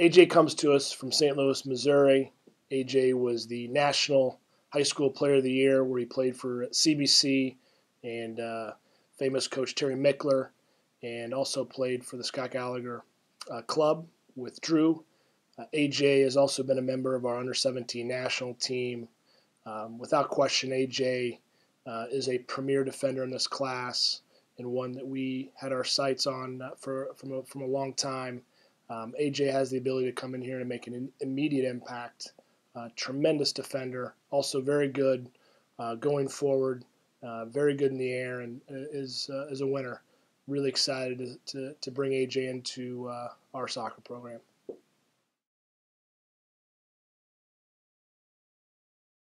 AJ comes to us from St. Louis, Missouri. AJ was the National High School Player of the Year, where he played for CBC and uh, famous coach Terry Michler, and also played for the Scott Gallagher uh, Club with Drew. Uh, AJ has also been a member of our under 17 national team. Um, without question, AJ uh, is a premier defender in this class and one that we had our sights on uh, for from a, from a long time. Um, AJ has the ability to come in here and make an immediate impact. Uh, tremendous defender, also very good uh, going forward, uh, very good in the air, and uh, is is a winner. Really excited to, to, to bring AJ into our soccer program.